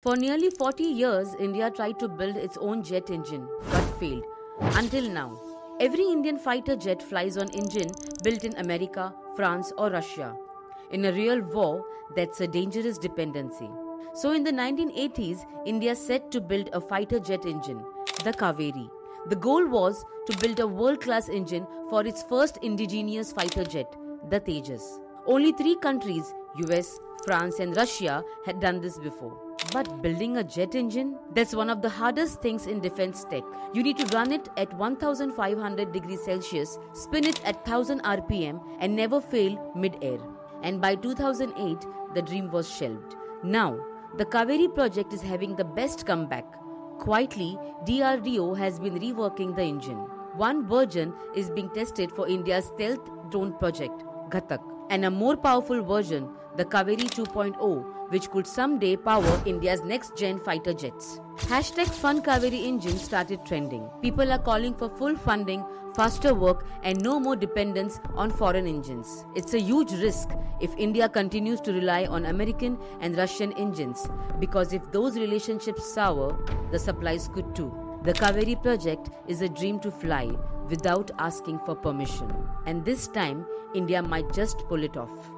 For nearly 40 years, India tried to build its own jet engine but failed. Until now, every Indian fighter jet flies on engine built in America, France, or Russia. In a real war, that's a dangerous dependency. So, in the 1980s, India set to build a fighter jet engine, the Kaveri. The goal was to build a world class engine for its first indigenous fighter jet, the Tejas. Only three countries, US, France, and Russia, had done this before. But building a jet engine? That's one of the hardest things in defense tech. You need to run it at 1500 degrees Celsius, spin it at 1000 RPM, and never fail mid air. And by 2008, the dream was shelved. Now, the Kaveri project is having the best comeback. Quietly, DRDO has been reworking the engine. One version is being tested for India's stealth drone project, Ghatak, and a more powerful version, the Kaveri 2.0, which could someday power India's next gen fighter jets. Hashtag Fund Kaveri engine started trending. People are calling for full funding, faster work, and no more dependence on foreign engines. It's a huge risk if India continues to rely on American and Russian engines, because if those relationships sour, the supplies could too. The Kaveri project is a dream to fly without asking for permission. And this time, India might just pull it off.